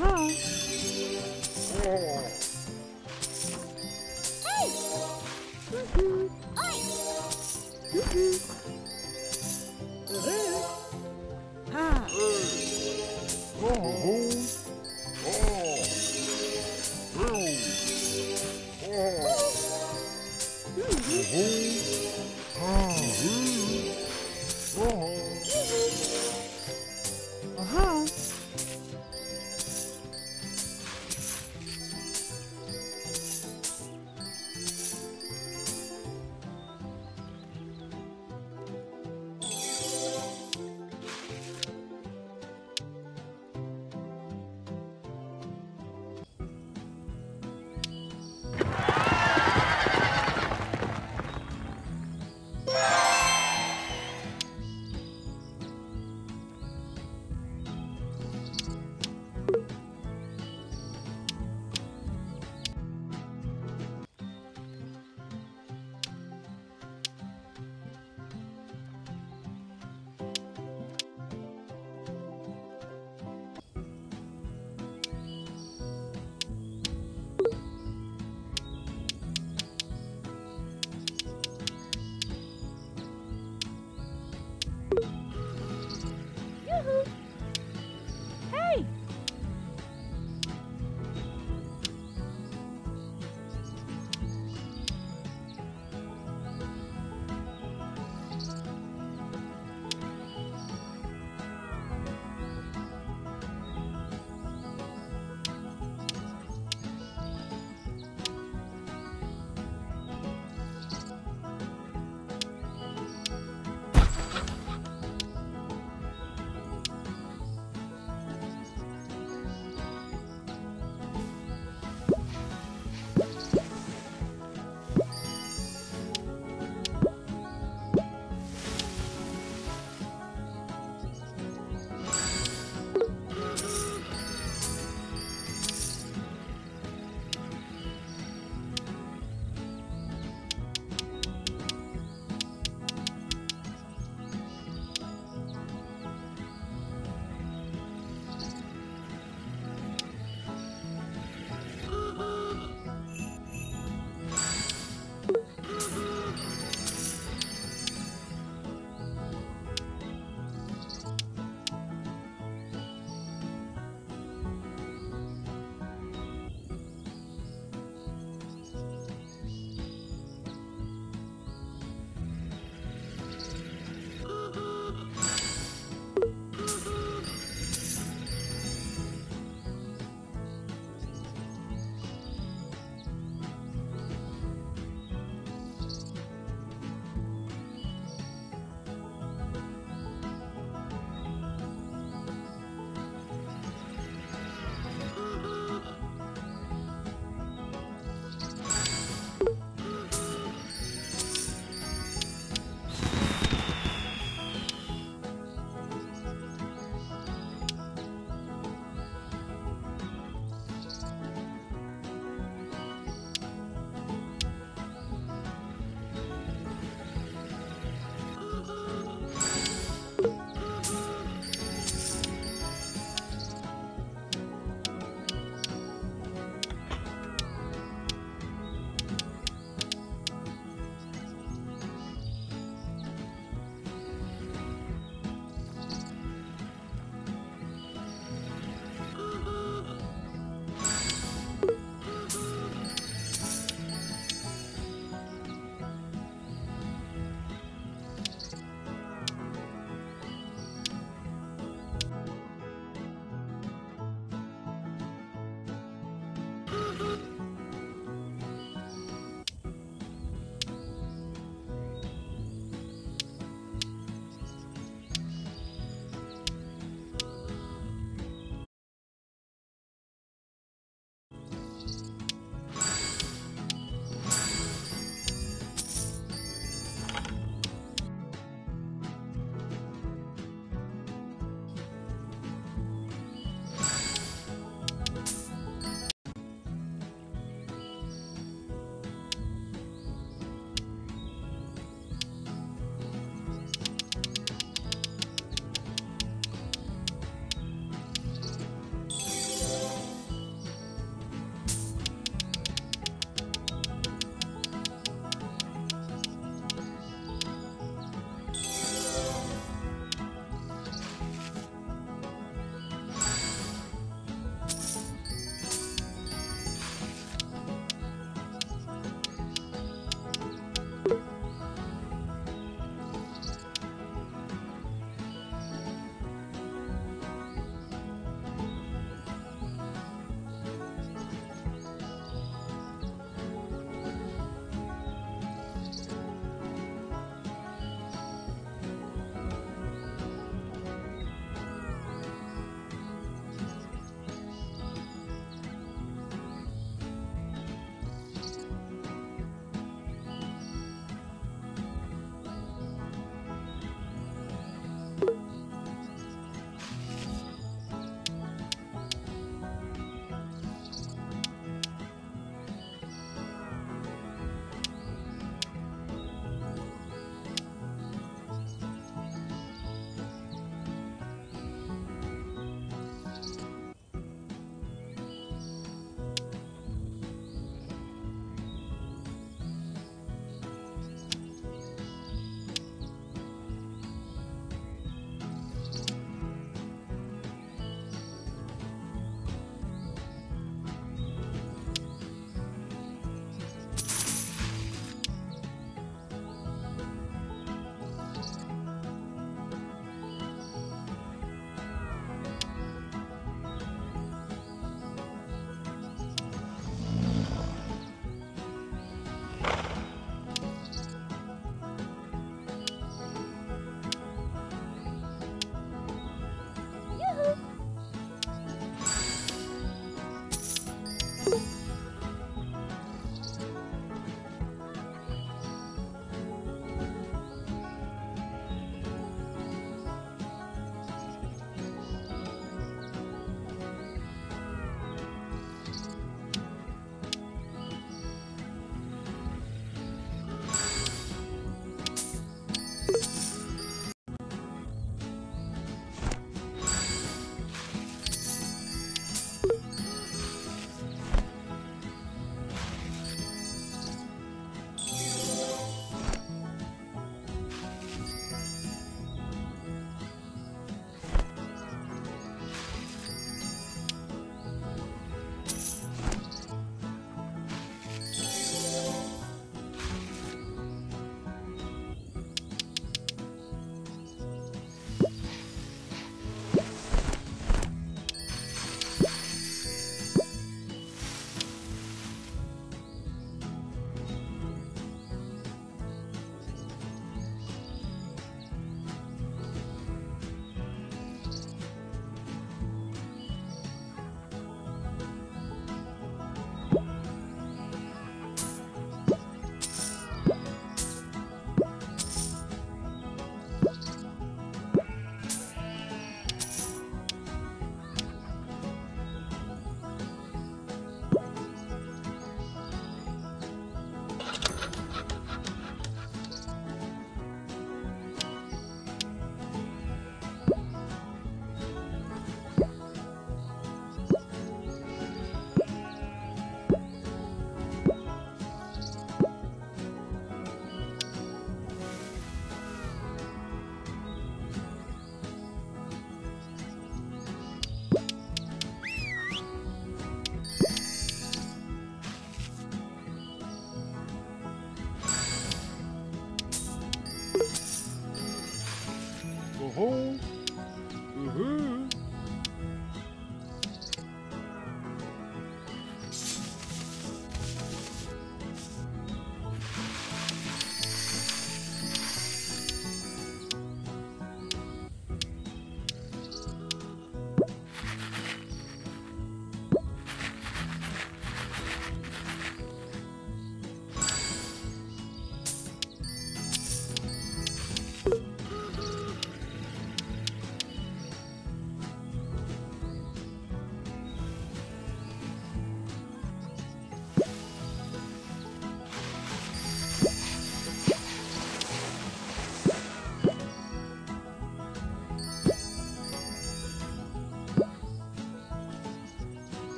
Hey! Oi!